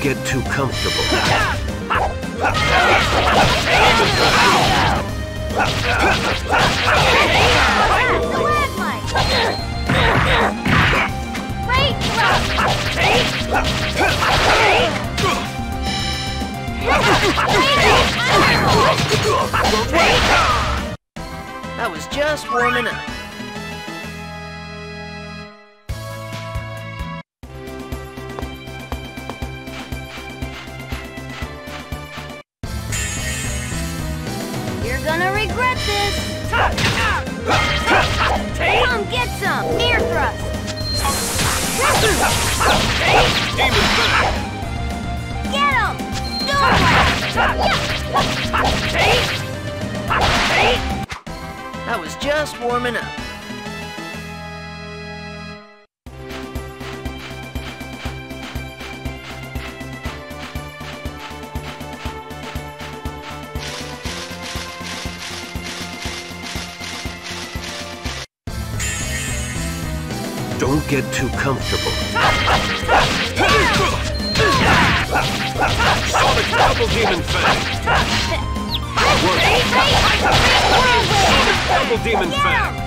get too comfortable. I was just warming up. I was just warming up. Don't get too comfortable. Double Demon Fang. Double Demon Fang.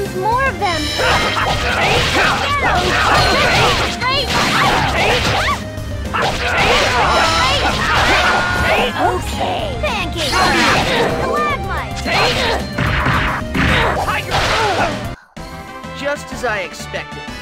There's more of them! Okay! Just as I expected.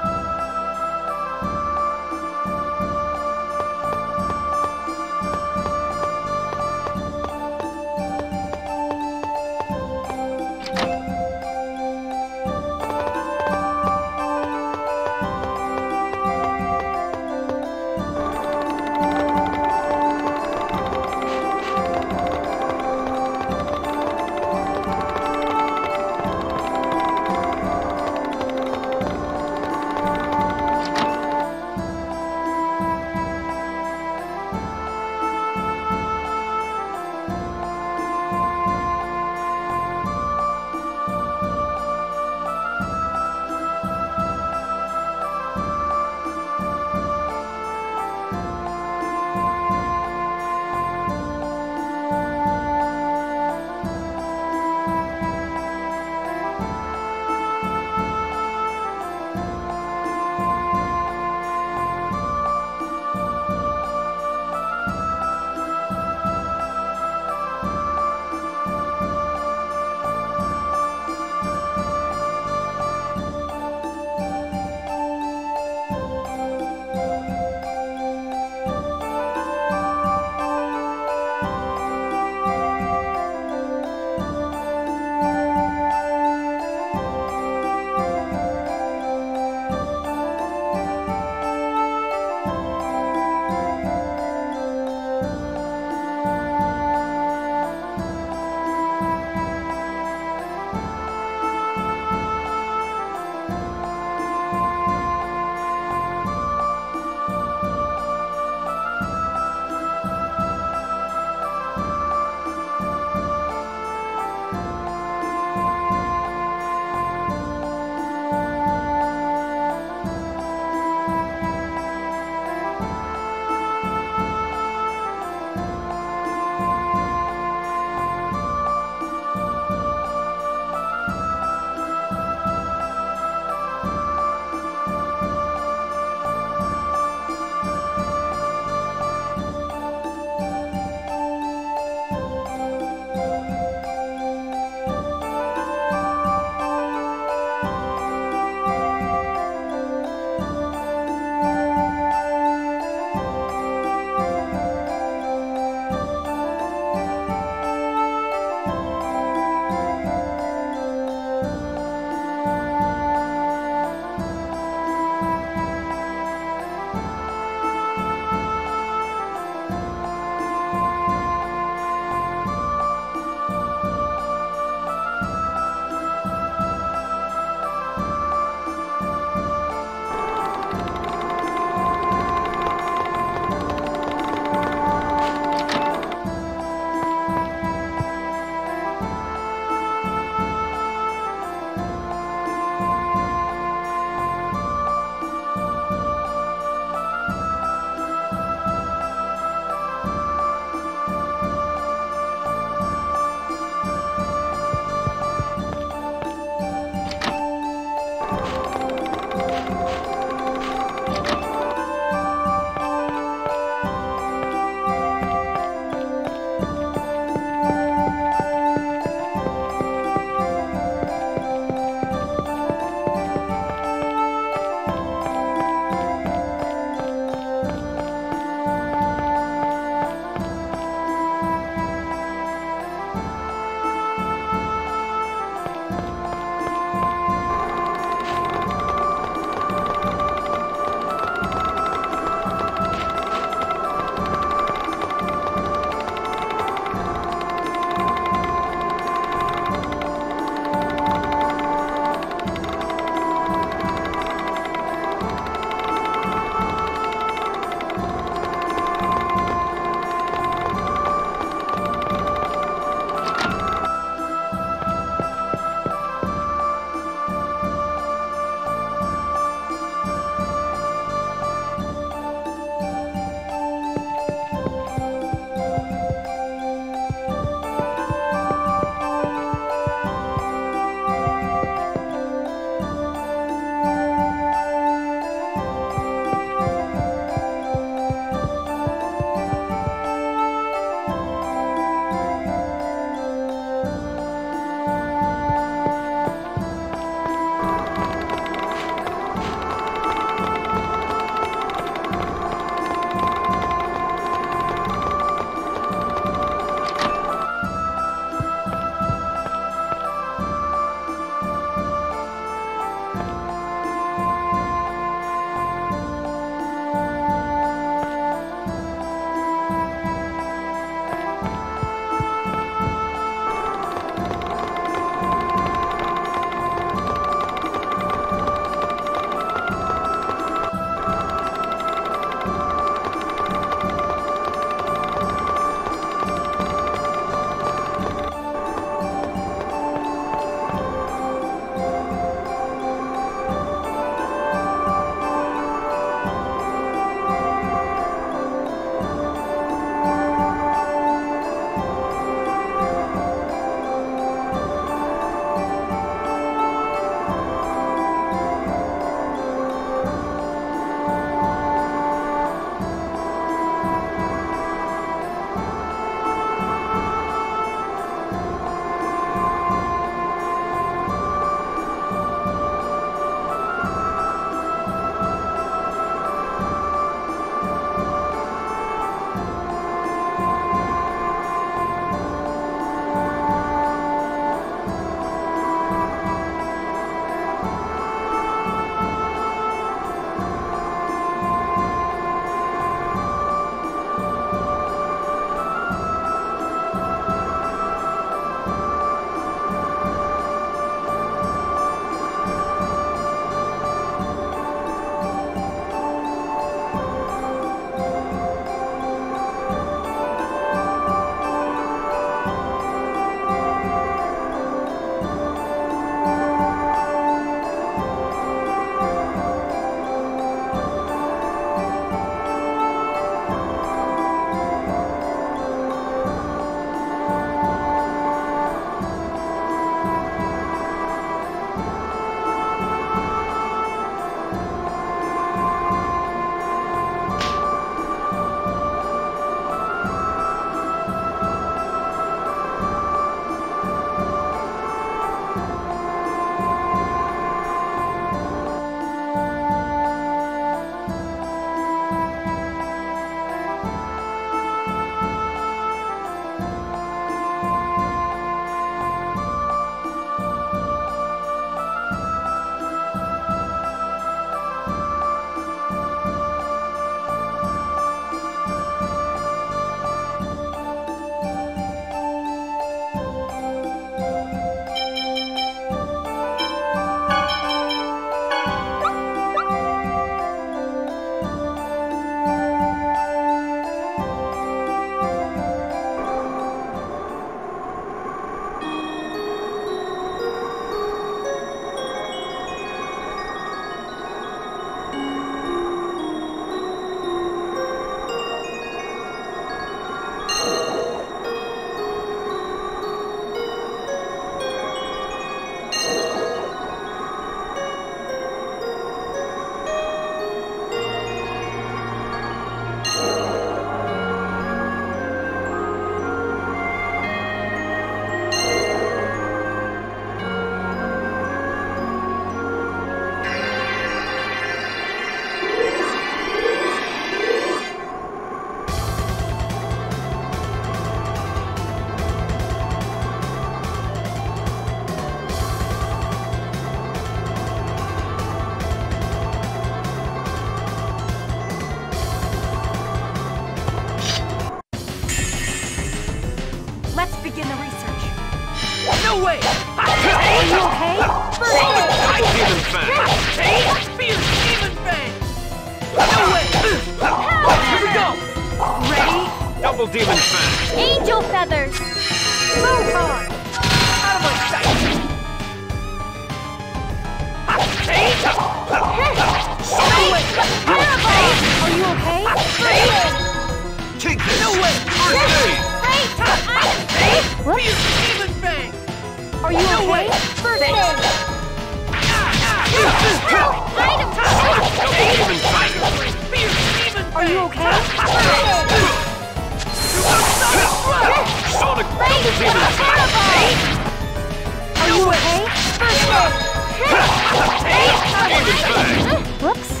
Demon Fang! Whoops.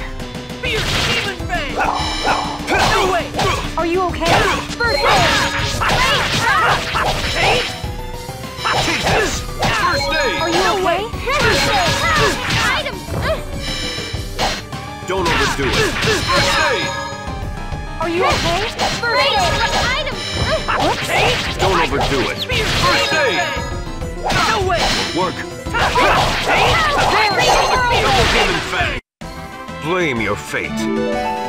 Demon Fang! No way! Are you okay? First aid! Jesus! First aid! Are you okay? Don't overdo it. First aid! Are you okay? First aid! Whoops. Don't overdo it. First aid! No way! Work! Blame your fate.